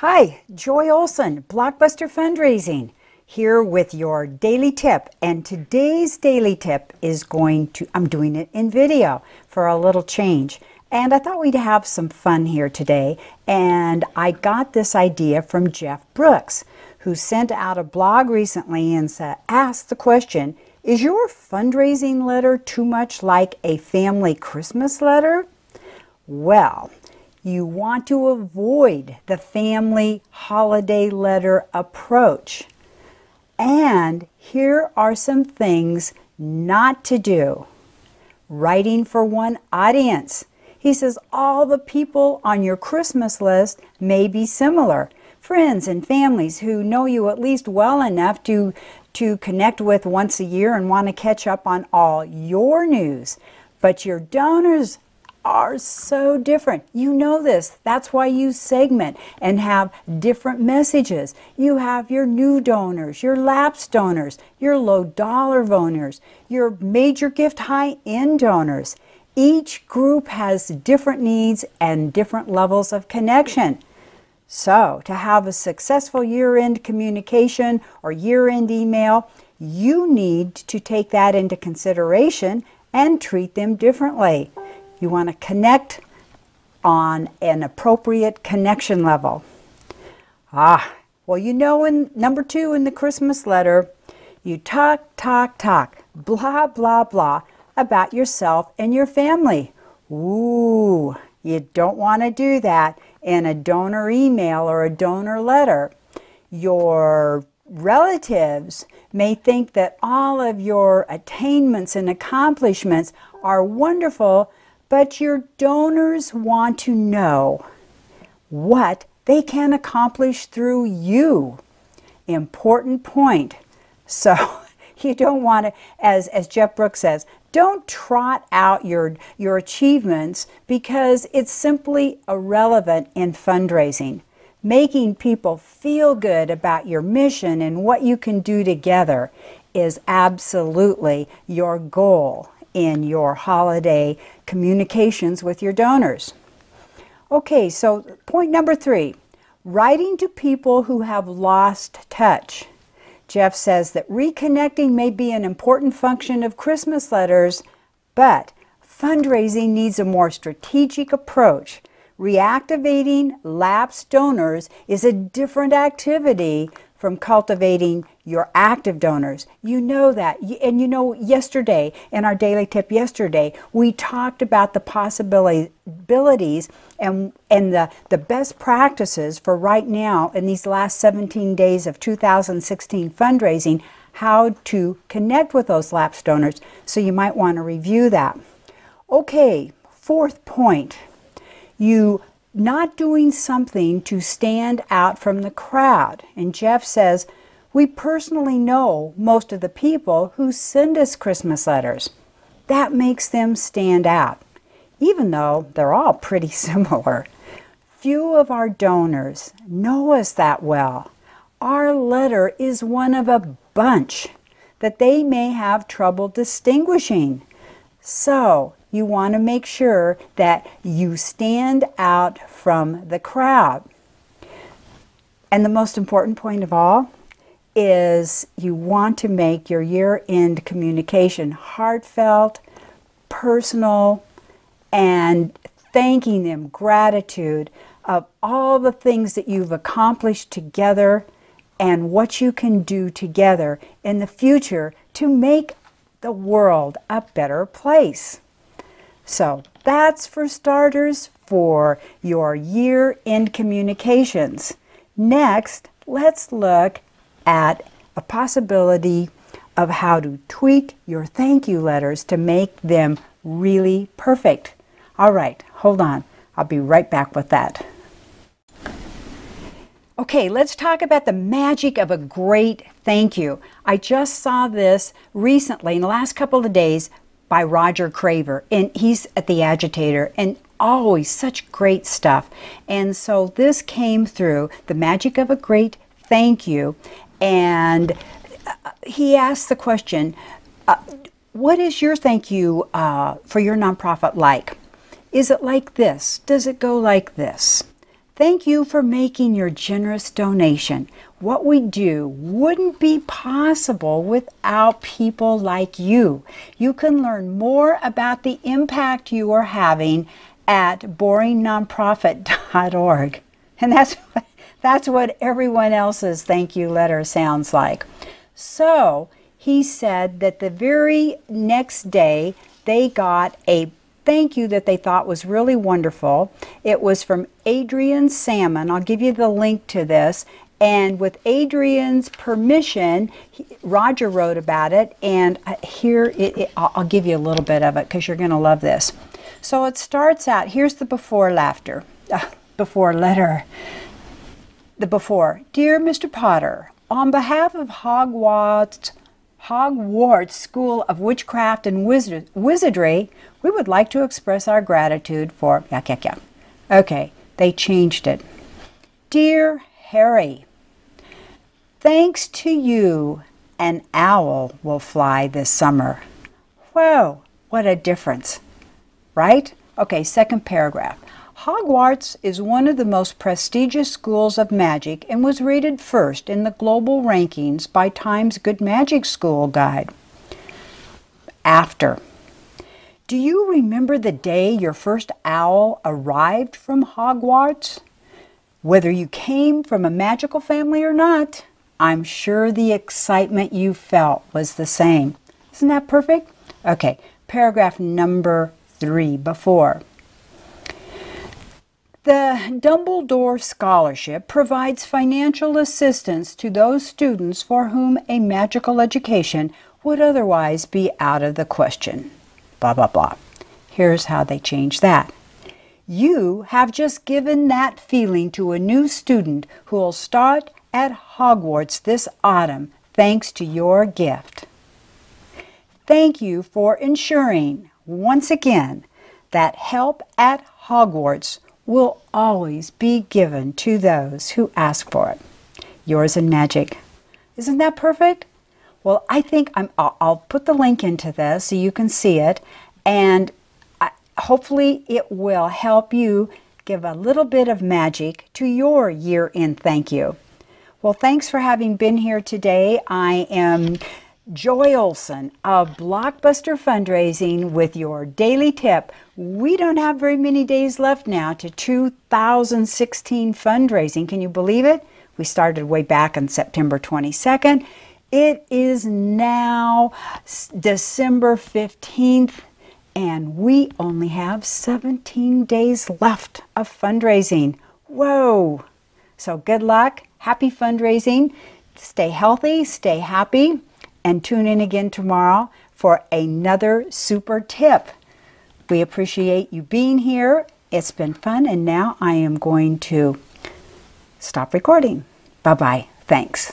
Hi, Joy Olson, Blockbuster Fundraising, here with your daily tip. And today's daily tip is going to, I'm doing it in video for a little change. And I thought we'd have some fun here today. And I got this idea from Jeff Brooks, who sent out a blog recently and said, asked the question Is your fundraising letter too much like a family Christmas letter? Well, you want to avoid the family holiday letter approach. And here are some things not to do. Writing for one audience. He says all the people on your Christmas list may be similar. Friends and families who know you at least well enough to, to connect with once a year and want to catch up on all your news. But your donors are so different. You know this. That's why you segment and have different messages. You have your new donors, your lapse donors, your low dollar donors, your major gift high end donors. Each group has different needs and different levels of connection. So, to have a successful year end communication or year end email, you need to take that into consideration and treat them differently. You want to connect on an appropriate connection level. Ah, well, you know, in number two in the Christmas letter, you talk, talk, talk, blah, blah, blah about yourself and your family. Ooh, you don't want to do that in a donor email or a donor letter. Your relatives may think that all of your attainments and accomplishments are wonderful but your donors want to know what they can accomplish through you. Important point. So you don't want to, as, as Jeff Brooks says, don't trot out your, your achievements because it's simply irrelevant in fundraising. Making people feel good about your mission and what you can do together is absolutely your goal in your holiday communications with your donors. Okay, so point number three writing to people who have lost touch. Jeff says that reconnecting may be an important function of Christmas letters, but fundraising needs a more strategic approach. Reactivating lapsed donors is a different activity from cultivating your active donors. You know that. And you know, yesterday, in our daily tip yesterday, we talked about the possibilities and, and the, the best practices for right now in these last 17 days of 2016 fundraising, how to connect with those lapsed donors. So you might want to review that. Okay, fourth point. You not doing something to stand out from the crowd. And Jeff says, we personally know most of the people who send us Christmas letters. That makes them stand out, even though they're all pretty similar. Few of our donors know us that well. Our letter is one of a bunch that they may have trouble distinguishing. So, you want to make sure that you stand out from the crowd. And the most important point of all is you want to make your year end communication heartfelt, personal, and thanking them, gratitude of all the things that you've accomplished together and what you can do together in the future to make the world a better place. So that's for starters for your year end communications. Next, let's look at a possibility of how to tweak your thank you letters to make them really perfect. All right, hold on. I'll be right back with that. Okay, let's talk about the magic of a great thank you. I just saw this recently in the last couple of days by Roger Craver, and he's at the Agitator, and always such great stuff. And so this came through the magic of a great thank you, and uh, he asked the question, uh, "What is your thank you uh, for your nonprofit like? Is it like this? Does it go like this?" Thank you for making your generous donation. What we do wouldn't be possible without people like you. You can learn more about the impact you are having at boringnonprofit.org. And that's that's what everyone else's thank you letter sounds like. So, he said that the very next day they got a thank you that they thought was really wonderful. It was from Adrian Salmon. I'll give you the link to this. And with Adrian's permission, he, Roger wrote about it. And here, it, it, I'll, I'll give you a little bit of it because you're going to love this. So it starts out here's the before laughter, uh, before letter. The before Dear Mr. Potter, on behalf of Hogwarts, Hogwarts School of Witchcraft and Wizardry, we would like to express our gratitude for yak yak yak. Okay, they changed it. Dear Harry, thanks to you, an owl will fly this summer. Whoa, what a difference, right? Okay, second paragraph. Hogwarts is one of the most prestigious schools of magic and was rated first in the global rankings by Time's Good Magic School Guide. After. Do you remember the day your first owl arrived from Hogwarts? Whether you came from a magical family or not, I'm sure the excitement you felt was the same. Isn't that perfect? Okay, paragraph number three before. The Dumbledore Scholarship provides financial assistance to those students for whom a magical education would otherwise be out of the question. Blah, blah, blah. Here's how they change that. You have just given that feeling to a new student who will start at Hogwarts this autumn thanks to your gift. Thank you for ensuring, once again, that help at Hogwarts will always be given to those who ask for it. Yours in magic. Isn't that perfect? Well, I think i will put the link into this so you can see it, and I, hopefully it will help you give a little bit of magic to your year in thank you. Well, thanks for having been here today. I am Joy Olson of Blockbuster Fundraising with your daily tip. We don't have very many days left now to 2016 fundraising. Can you believe it? We started way back on September 22nd. It is now December 15th, and we only have 17 days left of fundraising. Whoa! So good luck. Happy fundraising. Stay healthy, stay happy and tune in again tomorrow for another super tip. We appreciate you being here. It's been fun, and now I am going to stop recording. Bye bye. Thanks.